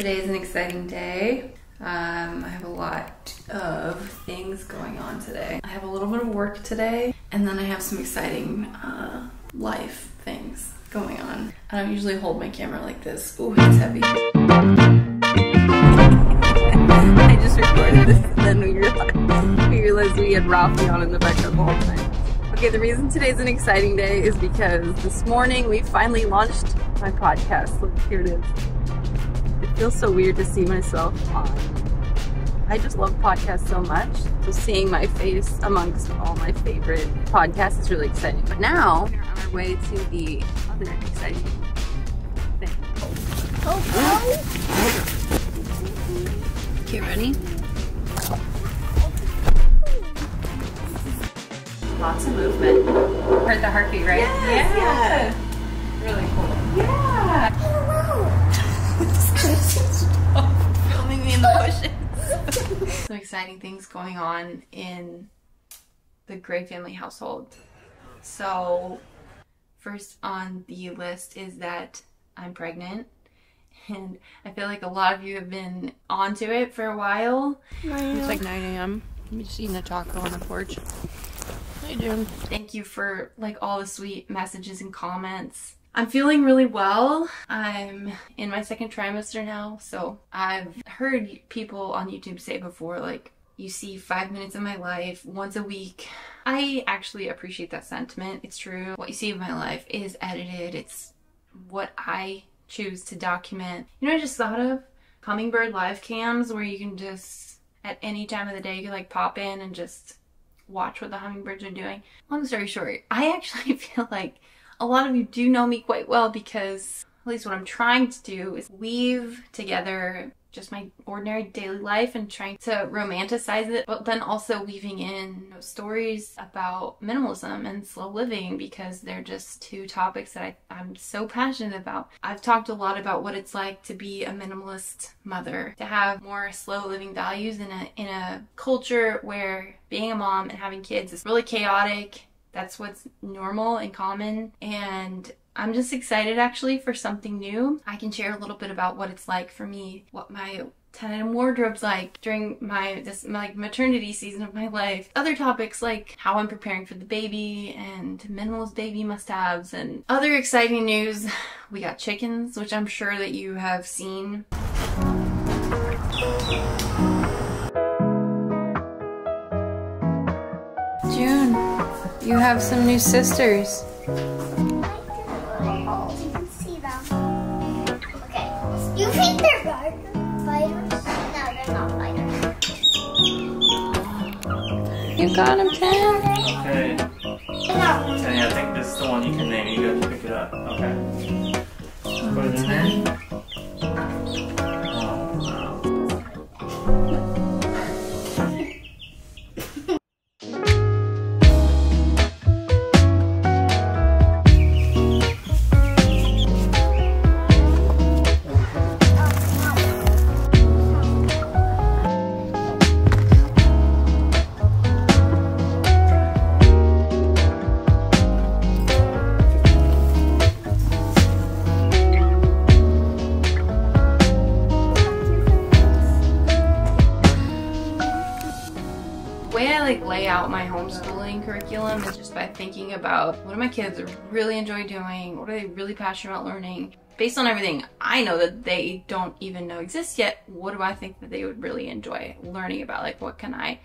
Today is an exciting day. Um, I have a lot of things going on today. I have a little bit of work today, and then I have some exciting uh, life things going on. I don't usually hold my camera like this. Ooh, it's heavy. I just recorded this and then we realized, we realized we had Ralphie on in the background the whole time. Okay, the reason today's an exciting day is because this morning we finally launched my podcast. Look, here it is. Feels so weird to see myself on. I just love podcasts so much. So seeing my face amongst all my favorite podcasts is really exciting. But now we're on our way to the other exciting thing. Oh, oh. Okay, ready? Lots of movement. Heard the heartbeat, right? Yes, yeah. Really cool. In the bushes. Some exciting things going on in the Gray family household. So, first on the list is that I'm pregnant. And I feel like a lot of you have been onto it for a while. It's like 9 a.m. I'm just eating a taco on the porch. How you doing? Thank you for like all the sweet messages and comments. I'm feeling really well. I'm in my second trimester now, so I've heard people on YouTube say before like you see 5 minutes of my life once a week. I actually appreciate that sentiment. It's true. What you see of my life is edited. It's what I choose to document. You know, I just thought of hummingbird live cams where you can just at any time of the day you can like pop in and just watch what the hummingbirds are doing. Long story short, I actually feel like a lot of you do know me quite well because at least what I'm trying to do is weave together just my ordinary daily life and trying to romanticize it, but then also weaving in you know, stories about minimalism and slow living because they're just two topics that I, I'm so passionate about. I've talked a lot about what it's like to be a minimalist mother, to have more slow living values in a in a culture where being a mom and having kids is really chaotic. That's what's normal and common and I'm just excited actually for something new. I can share a little bit about what it's like for me, what my tentative wardrobe's like during my this my, like maternity season of my life. Other topics like how I'm preparing for the baby and minimalist baby must-haves and other exciting news. We got chickens, which I'm sure that you have seen. June, you have some new sisters. You can see them. Okay. You think they're spiders? No, they're not spiders. You got them, Ken? Okay. No. Kenny, I think this is the one you can name. You got to pick it up. Okay. Put it in there. My homeschooling curriculum is just by thinking about what do my kids really enjoy doing, what are they really passionate about learning. Based on everything I know that they don't even know exists yet, what do I think that they would really enjoy learning about? Like what can I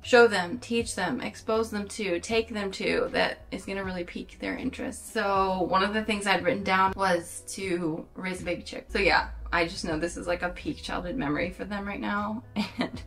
show them, teach them, expose them to, take them to that is going to really pique their interest. So one of the things I'd written down was to raise a baby chick. So yeah, I just know this is like a peak childhood memory for them right now. And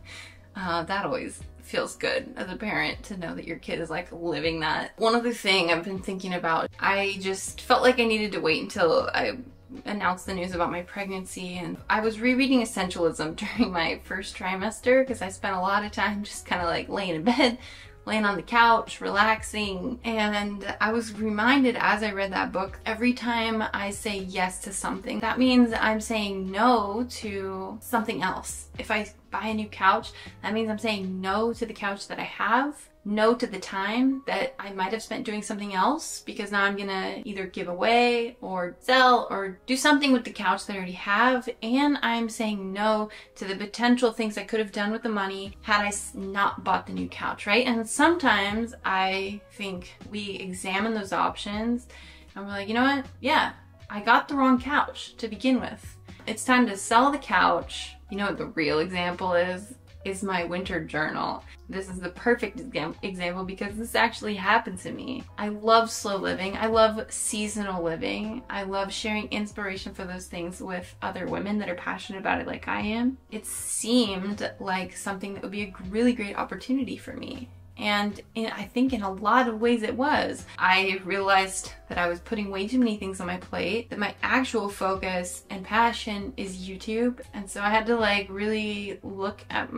uh, that always feels good as a parent to know that your kid is like living that. One other thing I've been thinking about, I just felt like I needed to wait until I announced the news about my pregnancy and I was rereading Essentialism during my first trimester because I spent a lot of time just kind of like laying in bed laying on the couch, relaxing. And I was reminded as I read that book, every time I say yes to something, that means I'm saying no to something else. If I buy a new couch, that means I'm saying no to the couch that I have. Note at the time that I might have spent doing something else because now I'm gonna either give away or sell or do something with the couch that I already have. And I'm saying no to the potential things I could have done with the money had I not bought the new couch, right? And sometimes I think we examine those options and we're like, you know what? Yeah, I got the wrong couch to begin with. It's time to sell the couch. You know what the real example is? Is my winter journal. This is the perfect example because this actually happened to me. I love slow living. I love seasonal living. I love sharing inspiration for those things with other women that are passionate about it like I am. It seemed like something that would be a really great opportunity for me. And in, I think in a lot of ways it was. I realized that I was putting way too many things on my plate, that my actual focus and passion is YouTube. And so I had to like really look at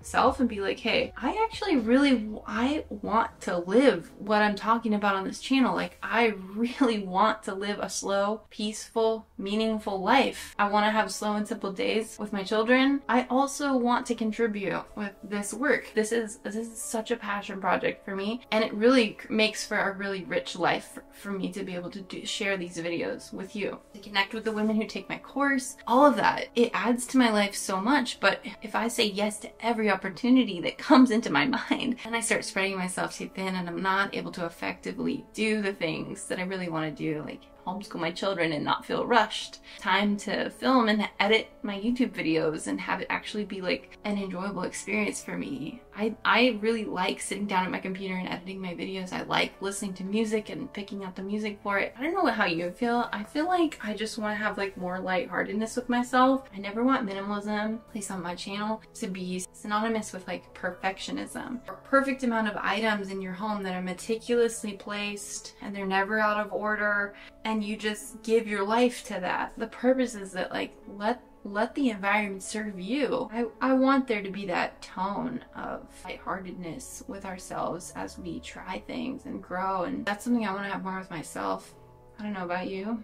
myself and be like, hey, I actually really, I want to live what I'm talking about on this channel. Like I really want to live a slow, peaceful, meaningful life. I want to have slow and simple days with my children. I also want to contribute with this work. This is, this is such a passion project for me. And it really makes for a really rich life for, for me to be able to do, share these videos with you, to connect with the women who take my course, all of that. It adds to my life so much. But if I say yes to every opportunity that comes into my mind. And I start spreading myself too thin and I'm not able to effectively do the things that I really want to do, like homeschool my children and not feel rushed. Time to film and edit my YouTube videos and have it actually be like an enjoyable experience for me. I, I really like sitting down at my computer and editing my videos. I like listening to music and picking out the music for it. I don't know how you feel. I feel like I just want to have like more lightheartedness with myself. I never want minimalism placed on my channel to be synonymous with like perfectionism. A perfect amount of items in your home that are meticulously placed and they're never out of order and you just give your life to that. The purpose is that like let let the environment serve you. I, I want there to be that tone of lightheartedness with ourselves as we try things and grow and that's something I want to have more with myself. I don't know about you.